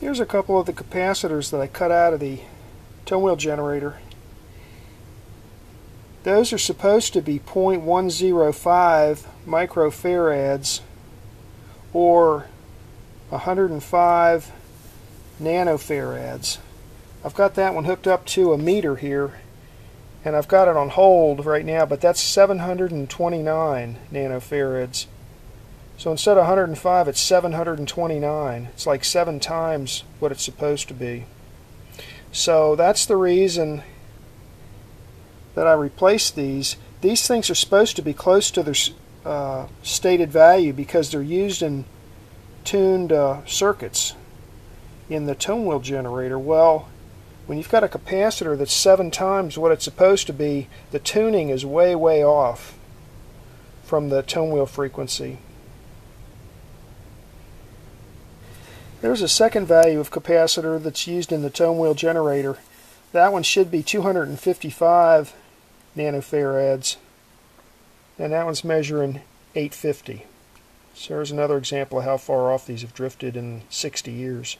Here's a couple of the capacitors that I cut out of the tone wheel generator. Those are supposed to be 0.105 microfarads or 105 nanofarads. I've got that one hooked up to a meter here and I've got it on hold right now but that's 729 nanofarads. So instead of 105, it's 729. It's like seven times what it's supposed to be. So that's the reason that I replaced these. These things are supposed to be close to their uh, stated value because they're used in tuned uh, circuits in the tone wheel generator. Well, when you've got a capacitor that's seven times what it's supposed to be, the tuning is way, way off from the tone wheel frequency. There's a second value of capacitor that's used in the tone wheel generator. That one should be 255 nanofarads and that one's measuring 850. So there's another example of how far off these have drifted in 60 years.